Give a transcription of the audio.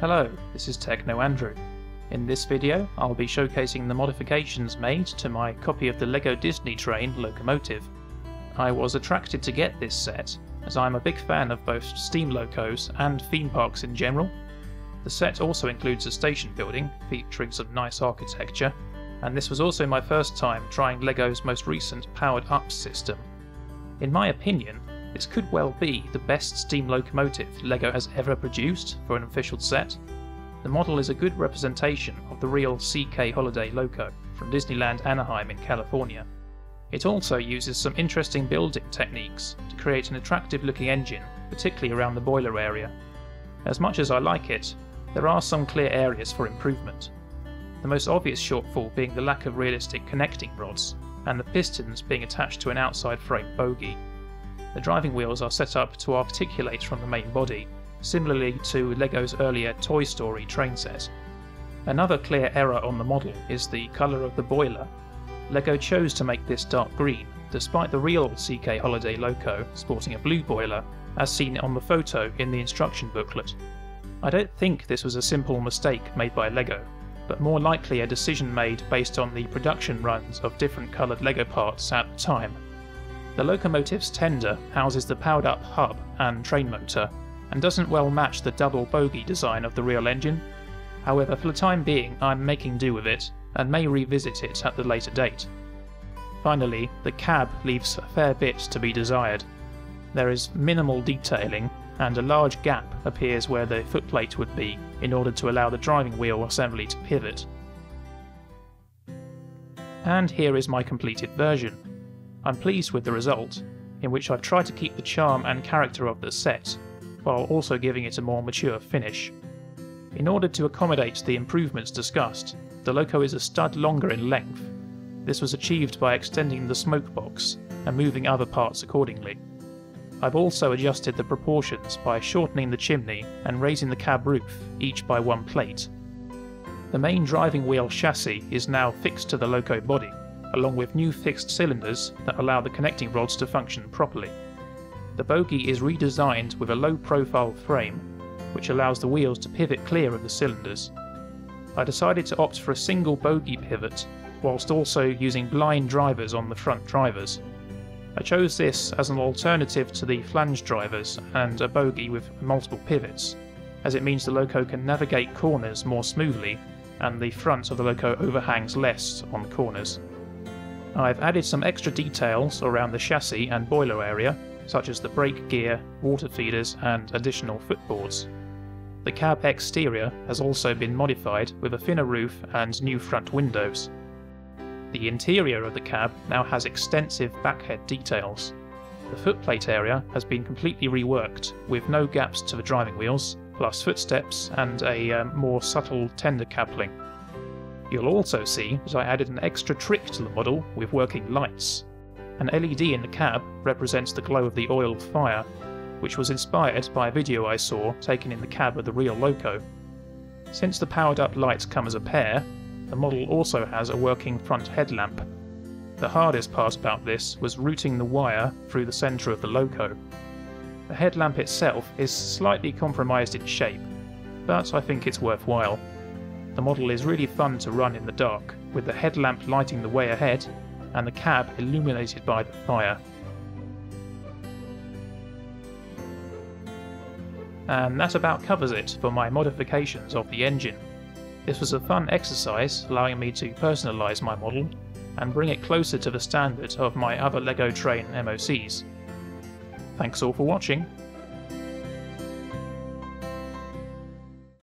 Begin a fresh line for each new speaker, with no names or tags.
Hello, this is Techno Andrew. In this video, I'll be showcasing the modifications made to my copy of the LEGO Disney Train locomotive. I was attracted to get this set, as I'm a big fan of both steam locos and theme parks in general. The set also includes a station building, featuring some nice architecture, and this was also my first time trying LEGO's most recent powered up system. In my opinion, this could well be the best steam locomotive LEGO has ever produced for an official set. The model is a good representation of the real CK Holliday Loco from Disneyland Anaheim in California. It also uses some interesting building techniques to create an attractive looking engine, particularly around the boiler area. As much as I like it, there are some clear areas for improvement. The most obvious shortfall being the lack of realistic connecting rods, and the pistons being attached to an outside frame bogie. The driving wheels are set up to articulate from the main body, similarly to LEGO's earlier Toy Story train set. Another clear error on the model is the colour of the boiler. LEGO chose to make this dark green, despite the real CK Holliday Loco sporting a blue boiler, as seen on the photo in the instruction booklet. I don't think this was a simple mistake made by LEGO, but more likely a decision made based on the production runs of different coloured LEGO parts at the time. The locomotive's tender houses the powered up hub and train motor, and doesn't well match the double bogie design of the real engine. However, for the time being, I'm making do with it, and may revisit it at the later date. Finally, the cab leaves a fair bit to be desired. There is minimal detailing, and a large gap appears where the footplate would be in order to allow the driving wheel assembly to pivot. And here is my completed version. I'm pleased with the result, in which I've tried to keep the charm and character of the set, while also giving it a more mature finish. In order to accommodate the improvements discussed, the Loco is a stud longer in length. This was achieved by extending the smoke box and moving other parts accordingly. I've also adjusted the proportions by shortening the chimney and raising the cab roof, each by one plate. The main driving wheel chassis is now fixed to the Loco body, along with new fixed cylinders that allow the connecting rods to function properly. The bogie is redesigned with a low profile frame, which allows the wheels to pivot clear of the cylinders. I decided to opt for a single bogie pivot, whilst also using blind drivers on the front drivers. I chose this as an alternative to the flange drivers and a bogie with multiple pivots, as it means the Loco can navigate corners more smoothly and the front of the Loco overhangs less on the corners. I've added some extra details around the chassis and boiler area, such as the brake gear, water feeders, and additional footboards. The cab exterior has also been modified with a thinner roof and new front windows. The interior of the cab now has extensive backhead details. The footplate area has been completely reworked, with no gaps to the driving wheels, plus footsteps and a um, more subtle tender coupling. You'll also see that I added an extra trick to the model with working lights. An LED in the cab represents the glow of the oil fire, which was inspired by a video I saw taken in the cab of the real Loco. Since the powered up lights come as a pair, the model also has a working front headlamp. The hardest part about this was routing the wire through the centre of the Loco. The headlamp itself is slightly compromised in shape, but I think it's worthwhile. The model is really fun to run in the dark, with the headlamp lighting the way ahead and the cab illuminated by the fire. And that about covers it for my modifications of the engine. This was a fun exercise allowing me to personalise my model and bring it closer to the standard of my other LEGO Train MOCs. Thanks all for watching,